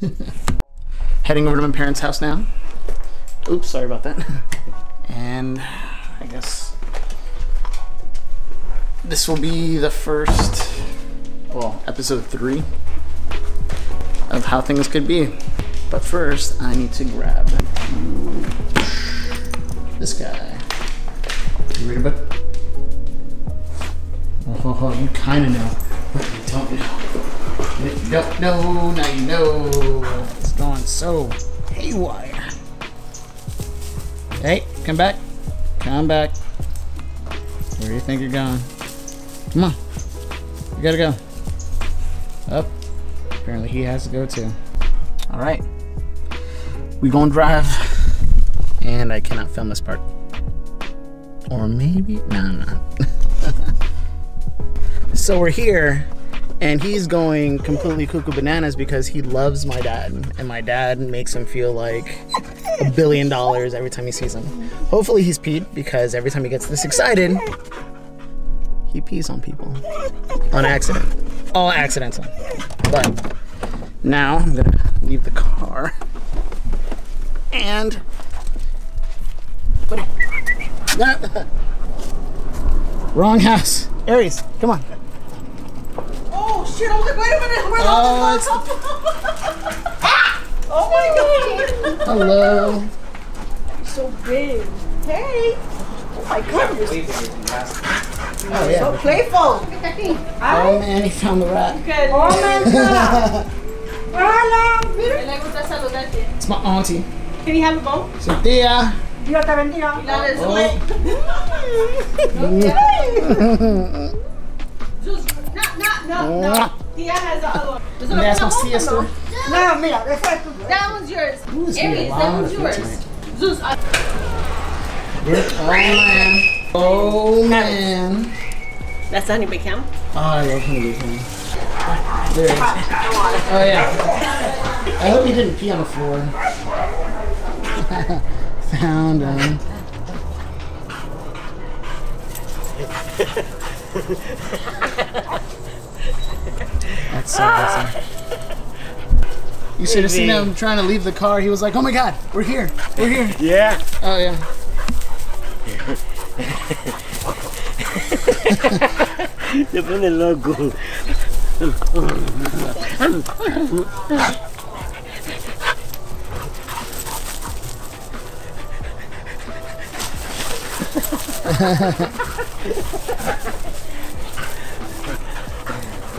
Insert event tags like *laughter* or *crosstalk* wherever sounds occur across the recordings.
*laughs* Heading over to my parents' house now. Oops, sorry about that. *laughs* And I guess this will be the first, well, episode three of how things could be. But first, I need to grab this guy. You ready, bud? *laughs* Oh, oh, you kind of know, but you don't know. Don't know, now you know. It's going so haywire. Hey, come back. Come back. Where do you think you're going? Come on. You gotta go. Up. Apparently he has to go too. Alright. We gonna drive. And I cannot film this part. Or maybe. No, I'm not. *laughs* so we're here and he's going completely cuckoo bananas because he loves my dad. And my dad makes him feel like a billion dollars every time he sees him. Hopefully he's peed because every time he gets this excited he pees on people. On accident. All accidental. But now i'm gonna leave the car and *laughs* wrong house. Aries come on shit, I was like, wait a minute, where Oh, the Oh, *laughs* *laughs* oh my god. hello So big. Hey. Oh my god, you're oh yeah so playful. *laughs* oh man he found the rat Oh my god. Hola, mira. Le gusta saludarte. it's my auntie Can you have a bone? cynthia Dios te bendiga. That is oh. Zeus, no, has the other one. Does it Let me ask my sister. No, mira, eso. That one's yours. Ooh, it's gonna be a Aries, that one's yours. Zeus, I Oh man. Oh man. That's the honey bacon. Oh, I love honey bacon. There it is. Oh yeah. I hope you didn't pee on the floor. *laughs* Found him. *laughs* That's so awesome. You should have seen him trying to leave the car. He was like, "Oh my God, we're here, we're here." Yeah. Oh yeah. Le pone loco.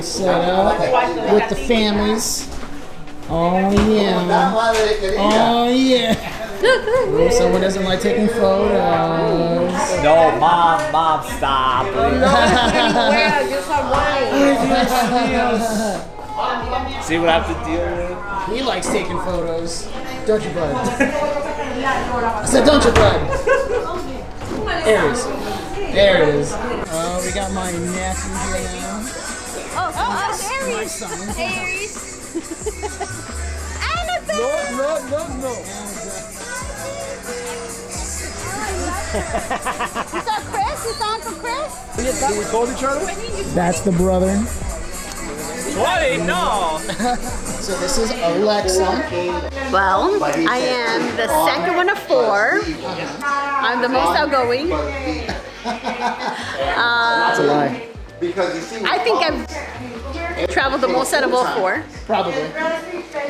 Set up with the families. Oh yeah. Oh yeah. Oh, someone doesn't like taking photos. No, mom, mom, stop. *laughs* See what I have to deal with? He likes taking photos. Don't you, bud? I said, don't you, bud? There it is. There it is. Oh, we got my nephew here now. Oh, oh, My *laughs* Aries. *laughs* son. Aries. No, no, no, no. You saw Chris? You saw Uncle Chris? Do we call each other? That's the brother. 20, no. *laughs* So this is Alexa. Well, I am the second one of four. Uh-huh. I'm the most outgoing. Um, That's a lie. Because you see, I think I've traveled the most out of all four. Probably.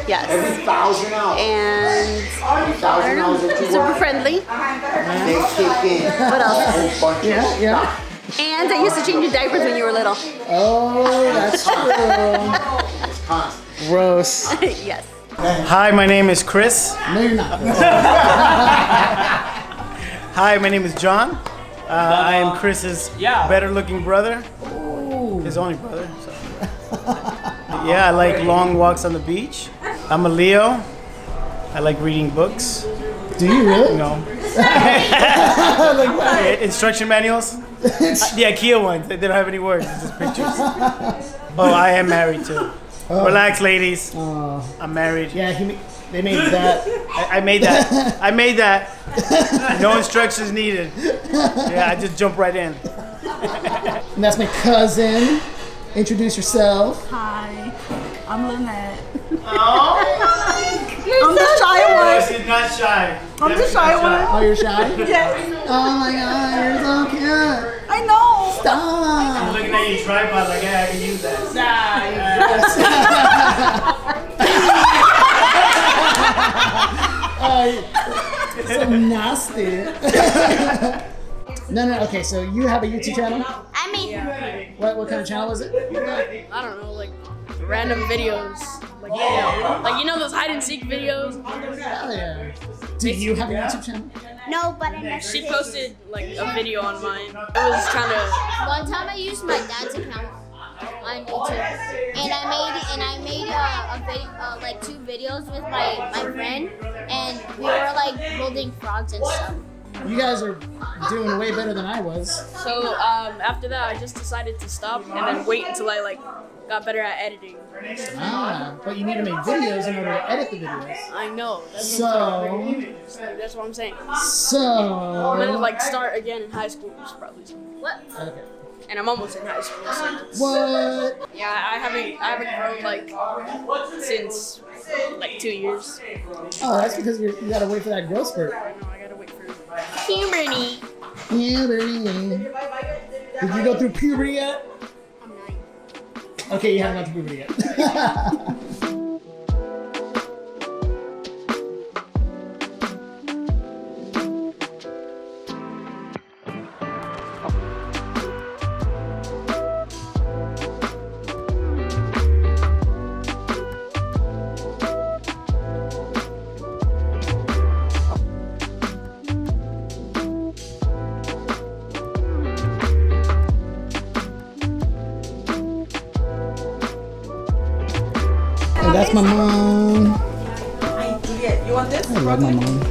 Yes. every thousand out, And I thousand don't hours know, that you super friendly. they kick in What a else? whole bunch Yeah, of yeah. And I used to change your diapers when you were little. Oh, that's *laughs* true. It's. Gross. *laughs* yes. Hi, my name is Chris. No, you're not. *laughs* Hi, my name is John. Uh, I am Chris's better looking brother. His only brother. so. yeah, I like long walks on the beach. I'm a Leo. I like reading books. Do you really? No. *laughs* like what? Instruction manuals? *laughs* the IKEA ones. They don't have any words, it's just pictures. Oh, I am married too. Oh. Relax, ladies. Oh. I'm married. Yeah, he, ma- they made that. I, I made that. I made that. *laughs* No instructions needed. Yeah, I just jump right in. And that's my cousin. Introduce yourself. Hi, I'm Lynette. Oh, you're I'm the shy one. She's not shy. I'm the shy one. Oh, you're shy? *laughs* Yes. Oh my god, you're so cute. I know. Stop. I'm looking at your tripod like, yeah, I can use that. *laughs* *laughs* Oh, so nasty. No, no, okay, so you have a YouTube channel? I mean, What, what kind of channel is it? I don't know, like random videos. Like yeah, like you know those hide and seek videos. Hell yeah. Do you have a YouTube channel? no, but I never. She posted like a video on mine. It was kind of One time I used my dad's account on YouTube, and I made and I made uh, a video, uh, like two videos with my my friend, and we were like building frogs and stuff. You guys are doing way better than I was. so. Um, after that, I just decided to stop and then wait until I like got better at editing. Ah, but you need to make videos in order to edit the videos. I know. That's, So, that's what I'm saying. So I'm so. gonna like start again in high school, which is probably. What? Okay. And I'm almost in high school. So What? yeah, I haven't I haven't grown like since like two years. Oh, that's because you're, you gotta wait for that growth spurt. Puberty. Puberty. Did you go through puberty yet? Okay, you haven't gone through puberty yet. *laughs* that's my mom. Yeah, you want this? I love my mom.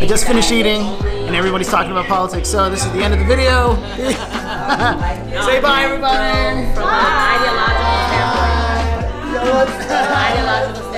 I just finished eating, and everybody's talking about politics. So this is the end of the video. *laughs* Say bye, everybody. From an ideological standpoint. Bye. Ideological